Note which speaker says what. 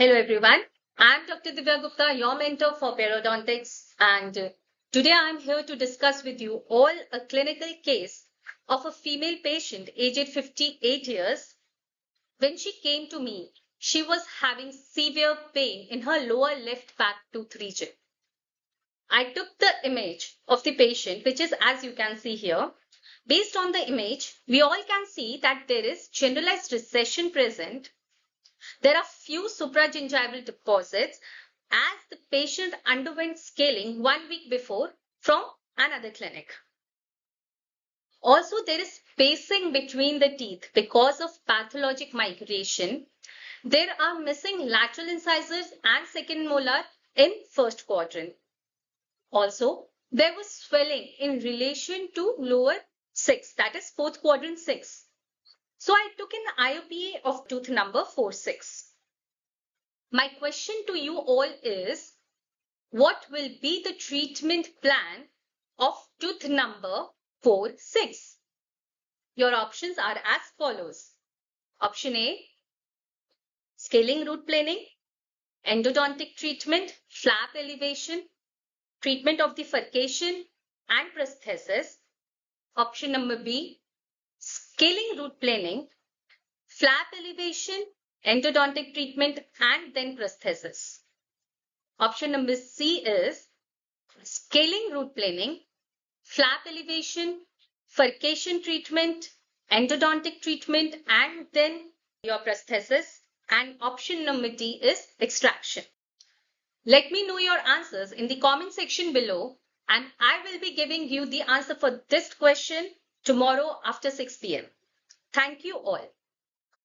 Speaker 1: Hello everyone, I'm Dr. Divya Gupta, your mentor for periodontics and today I'm here to discuss with you all a clinical case of a female patient aged 58 years. When she came to me, she was having severe pain in her lower left back tooth region. I took the image of the patient which is as you can see here. Based on the image, we all can see that there is generalized recession present there are few supragingival deposits as the patient underwent scaling one week before from another clinic. Also, there is spacing between the teeth because of pathologic migration. There are missing lateral incisors and second molar in first quadrant. Also, there was swelling in relation to lower 6, that is fourth quadrant 6. So I took an IOPA of tooth number 46. My question to you all is, what will be the treatment plan of tooth number 46? Your options are as follows. Option A, scaling root planing, endodontic treatment, flap elevation, treatment of the furcation and prosthesis. Option number B, scaling root planing, flap elevation, endodontic treatment, and then prosthesis. Option number C is scaling root planing, flap elevation, furcation treatment, endodontic treatment, and then your prosthesis. And option number D is extraction. Let me know your answers in the comment section below and I will be giving you the answer for this question tomorrow after 6 p.m. Thank you all.